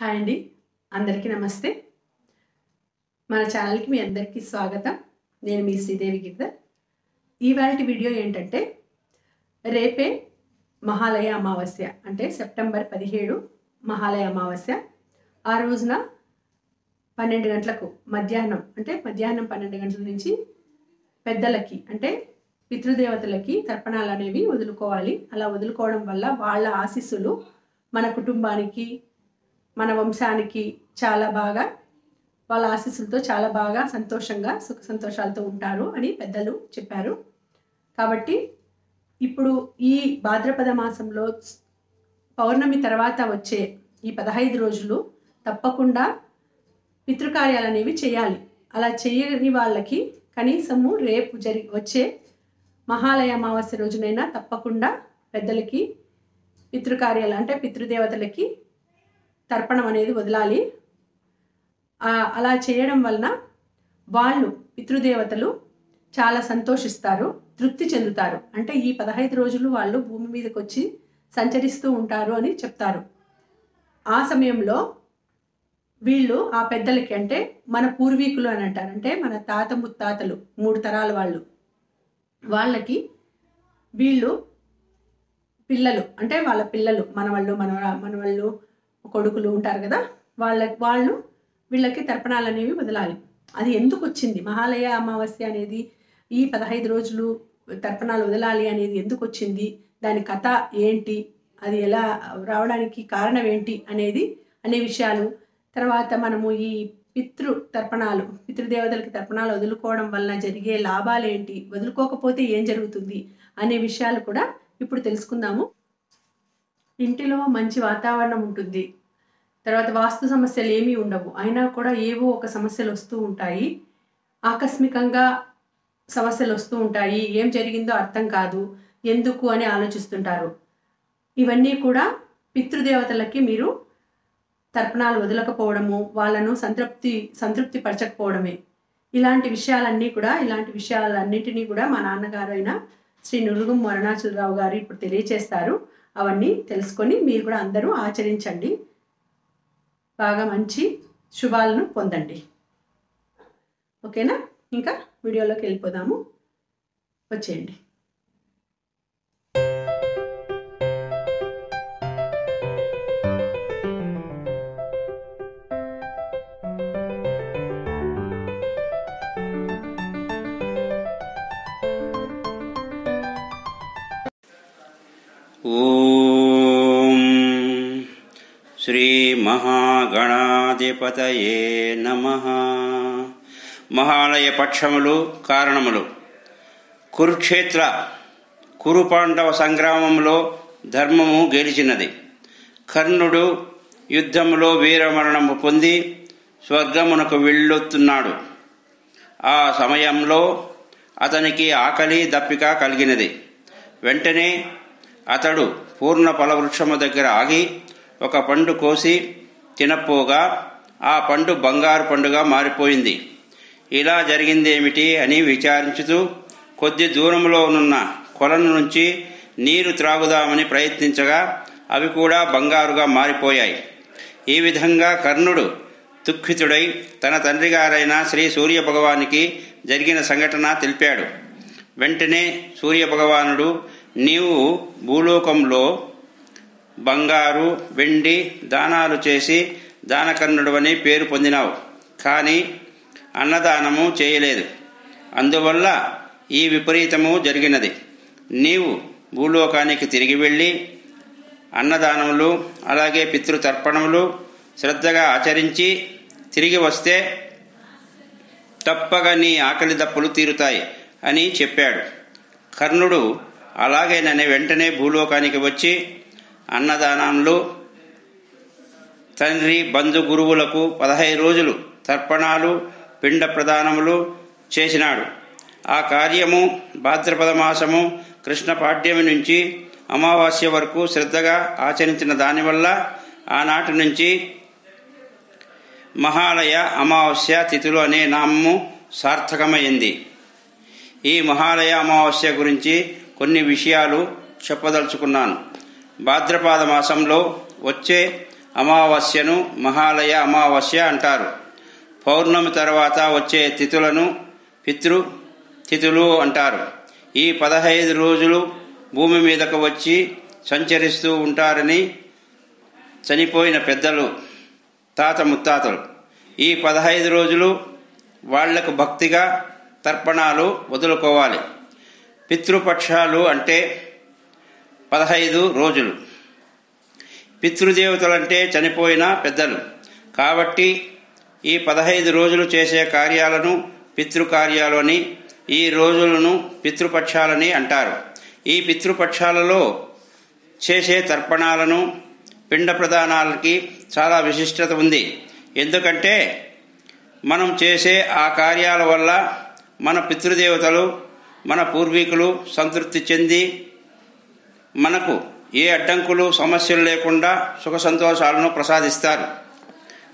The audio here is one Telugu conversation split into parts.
హాయ్ అండి. అందరికీ నమస్తే. మన ఛానల్కి మీ అందరికీ స్వాగతం. నేను మీ శ్రీదేవి గిరిధర్. ఇవాళ వీడియో ఏంటంటే రేపే మహాలయ అమావాస్య అంటే సెప్టెంబర్ పదిహేడు మహాలయ అమావాస్య. ఆ రోజున పన్నెండు గంటలకు మధ్యాహ్నం అంటే మధ్యాహ్నం పన్నెండు గంటల నుంచి పెద్దలకి అంటే పితృదేవతలకి తర్పణాలు అనేవి వదులుకోవాలి. అలా వదులుకోవడం వల్ల వాళ్ళ ఆశీస్సులు మన కుటుంబానికి మన వంశానికి చాలా బాగా వాళ్ళ ఆశీస్సులతో చాలా బాగా సంతోషంగా సుఖ సంతోషాలతో ఉంటారు అని పెద్దలు చెప్పారు. కాబట్టి ఇప్పుడు ఈ భాద్రపద మాసంలో పౌర్ణమి తర్వాత వచ్చే ఈ పదహైదు రోజులు తప్పకుండా పితృకార్యాలు అనేవి చేయాలి. అలా చేయని వాళ్ళకి కనీసము రేపు జరి వచ్చే మహాలయ అమావాస్య రోజునైనా తప్పకుండా పెద్దలకి పితృకార్యాలు అంటే పితృదేవతలకి తర్పణం అనేది వదలాలి. అలా చేయడం వలన వాళ్ళు పితృదేవతలు చాలా సంతోషిస్తారు తృప్తి చెందుతారు. అంటే ఈ పదహైదు రోజులు వాళ్ళు భూమి మీదకి వచ్చి సంచరిస్తూ ఉంటారు అని చెప్తారు. ఆ సమయంలో వీళ్ళు ఆ పెద్దలకి అంటే మన పూర్వీకులు అని అంటారు. అంటే మన తాత ముత్తాతలు మూడు తరాల వాళ్ళు. వాళ్ళకి వీళ్ళు పిల్లలు అంటే వాళ్ళ పిల్లలు మనవాళ్ళు మన మనవాళ్ళు కొడుకులు ఉంటారు కదా వాళ్ళ వాళ్ళు వీళ్ళకి తర్పణాలు అనేవి వదలాలి. అది ఎందుకు వచ్చింది? మహాలయ అమావాస్య అనేది ఈ పదహైదు రోజులు తర్పణాలు వదలాలి అనేది ఎందుకు వచ్చింది? దాని కథ ఏంటి? అది ఎలా రావడానికి కారణం ఏంటి? అనేది అనే విషయాలు. తర్వాత మనము ఈ పితృ తర్పణాలు పితృదేవతలకి తర్పణాలు వదులుకోవడం వలన జరిగే లాభాలు ఏంటి? వదులుకోకపోతే ఏం జరుగుతుంది? అనే విషయాలు కూడా ఇప్పుడు తెలుసుకుందాము. ఇంటిలో మంచి వాతావరణం ఉంటుంది. తర్వాత వాస్తు సమస్యలు ఏమీ ఉండవు. అయినా కూడా ఏవో ఒక సమస్యలు వస్తూ ఉంటాయి. ఆకస్మికంగా సమస్యలు వస్తూ ఉంటాయి. ఏం జరిగిందో అర్థం కాదు. ఎందుకు అని ఆలోచిస్తుంటారు. ఇవన్నీ కూడా పితృదేవతలకి మీరు తర్పణాలు వదలకపోవడము వాళ్ళను సంతృప్తి సంతృప్తి పరచకపోవడమే ఇలాంటి విషయాలన్నీ కూడా ఇలాంటి విషయాలన్నింటినీ కూడా మా నాన్నగారు అయిన శ్రీ నులుగుం అరుణాచలరావు గారు ఇప్పుడు తెలియచేస్తారు. అవన్నీ తెలుసుకొని మీరు కూడా అందరూ ఆచరించండి. బాగా మంచి శుభాలను పొందండి. ఓకేనా? ఇంకా వీడియోలోకి వెళ్ళిపోదాము. వచ్చేయండి. ఓ శ్రీమహాగణాధిపతయే నమ. మహాలయ పక్షములు కారణములు. కురుక్షేత్ర కురుపాండవ సంగ్రామంలో ధర్మము గెలిచినది. కర్ణుడు యుద్ధములో వీరమరణము పొంది స్వర్గమునకు వెళ్ళొత్తున్నాడు. ఆ సమయంలో అతనికి ఆకలి దప్పిక కలిగినది. వెంటనే అతడు పూర్ణ ఫలవృక్షము దగ్గర ఆగి ఒక పండు కోసి తినపోగా ఆ పండు బంగారు పండుగా మారిపోయింది. ఇలా జరిగిందేమిటి అని విచారించుతూ కొద్ది దూరంలో ఉన్న కొలను నుంచి నీరు త్రాగుదామని ప్రయత్నించగా అవి కూడా బంగారుగా మారిపోయాయి. ఈ విధంగా కర్ణుడు దుఃఖితుడై తన తండ్రి గారైన శ్రీ సూర్య భగవానికి జరిగిన సంఘటన తెలిపాడు. వెంటనే సూర్య భగవానుడు నీవు భూలోకంలో బంగారు వెండి దానాలు చేసి దానకర్ణుడవని పేరు పొందినావు. కానీ అన్నదానము చేయలేదు. అందువల్ల ఈ విపరీతము జరిగినది. నీవు భూలోకానికి తిరిగి వెళ్ళి అన్నదానములు అలాగే పితృతర్పణములు శ్రద్ధగా ఆచరించి తిరిగి వస్తే తప్పగా నీ ఆకలి దప్పులు తీరుతాయి అని చెప్పాడు. కర్ణుడు అలాగేనని వెంటనే భూలోకానికి వచ్చి అన్నదానంలో తండ్రి బంధు గురువులకు పదహైదు రోజులు తర్పణాలు పిండ ప్రదానములు చేసినాడు. ఆ కార్యము భాద్రపద మాసము కృష్ణ పాడ్యమి నుంచి అమావాస్య వరకు శ్రద్ధగా ఆచరించిన దానివల్ల ఆనాటి నుంచి మహాలయ అమావాస్య తిథులు అనే నామము సార్థకమైంది. ఈ మహాలయ అమావాస్య గురించి కొన్ని విషయాలు చెప్పదలుచుకున్నాను. భాద్రపాద మాసంలో వచ్చే అమావాస్యను మహాలయ అమావాస్య అంటారు. పౌర్ణమి తర్వాత వచ్చే తిథులను పితృ తిథులు అంటారు. ఈ పదహైదు రోజులు భూమి మీదకు వచ్చి సంచరిస్తూ ఉంటారని చనిపోయిన పెద్దలు తాత ముత్తాతలు. ఈ పదహైదు రోజులు వాళ్ళకు భక్తిగా తర్పణాలు వదులుకోవాలి. పితృపక్షాలు అంటే పదహైదు రోజులు. పితృదేవతలంటే చనిపోయిన పెద్దలు. కాబట్టి ఈ పదహైదు రోజులు చేసే కార్యాలను పితృకార్యాలు అని ఈ రోజులను పితృపక్షాలని అంటారు. ఈ పితృపక్షాలలో చేసే తర్పణాలను పిండ ప్రదానాలకి చాలా విశిష్టత ఉంది. ఎందుకంటే మనం చేసే ఆ కార్యాల వల్ల మన పితృదేవతలు మన పూర్వీకులు సంతృప్తి చెంది మనకు ఏ అడ్డంకులు సమస్యలు లేకుండా సుఖ సంతోషాలను ప్రసాదిస్తారు.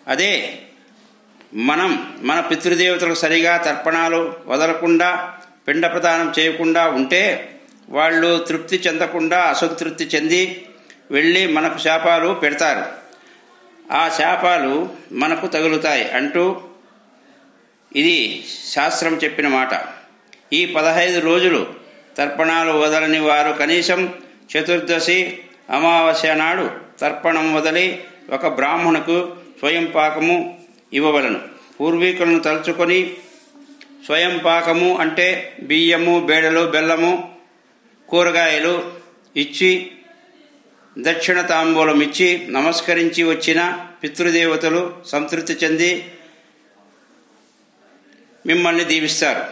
అదే మనం మన పితృదేవతలకు సరిగా తర్పణాలు వదలకుండా పిండ ప్రదానం చేయకుండా ఉంటే వాళ్ళు తృప్తి చెందకుండా అసంతృప్తి చెంది వెళ్ళి మనకు శాపాలు పెడతారు. ఆ శాపాలు మనకు తగులుతాయి అంటూ ఇది శాస్త్రం చెప్పిన మాట. ఈ పదహైదు రోజులు తర్పణాలు వదలని వారు కనీసం చతుర్దశి అమావాస్య నాడు తర్పణం వదిలి ఒక బ్రాహ్మణుకు స్వయం పాకము ఇవ్వవలను. పూర్వీకులను తలుచుకొని స్వయం పాకము అంటే బియ్యము బేడలు బెల్లము కూరగాయలు ఇచ్చి దక్షిణ తాంబూలం ఇచ్చి నమస్కరించి వచ్చిన పితృదేవతలు సంతృప్తి చెంది మిమ్మల్ని దీవిస్తారు.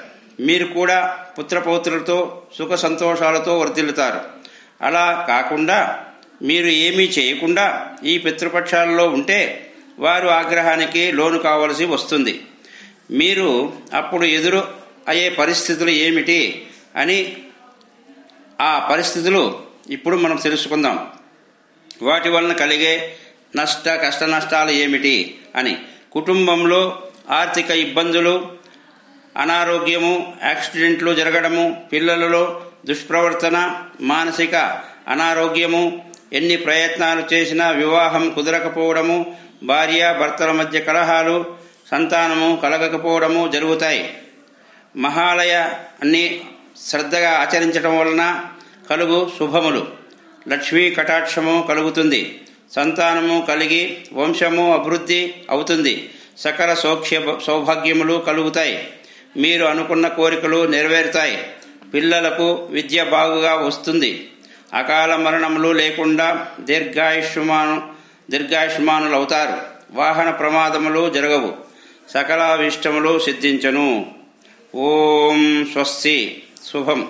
మీరు కూడా పుత్రపౌత్రులతో సుఖ సంతోషాలతో వర్ధిల్లుతారు. అలా కాకుండా మీరు ఏమీ చేయకుండా ఈ పితృపక్షాలలో ఉంటే వారు ఆగ్రహానికి లోను కావలసి వస్తుంది. మీరు అప్పుడు ఎదురు అయ్యే పరిస్థితులు ఏమిటి అని ఆ పరిస్థితులు ఇప్పుడు మనం తెలుసుకుందాం. వాటి వలన కలిగే నష్ట కష్ట నష్టాలు ఏమిటి అని. కుటుంబంలో ఆర్థిక ఇబ్బందులు అనారోగ్యము యాక్సిడెంట్లు జరగడము పిల్లలలో దుష్ప్రవర్తన మానసిక అనారోగ్యము ఎన్ని ప్రయత్నాలు చేసినా వివాహం కుదరకపోవడము భార్య భర్తల మధ్య కలహాలు సంతానము కలగకపోవడము జరుగుతాయి. మహాలయ అన్ని శ్రద్ధగా ఆచరించడం వలన కలుగు శుభములు. లక్ష్మీ కటాక్షము కలుగుతుంది. సంతానము కలిగి వంశము అభివృద్ధి అవుతుంది. సకల సౌఖ్య సౌభాగ్యములు కలుగుతాయి. మీరు అనుకున్న కోరికలు నెరవేరుతాయి. పిల్లలకు విద్య బాగుగా వస్తుంది. అకాల మరణములు లేకుండా దీర్ఘాయుష్మాను దీర్ఘాయుష్మానులు అవుతారు వాహన ప్రమాదములు జరగవు. సకలావిష్టములు సిద్ధించను. ఓం స్వస్తి. శుభం.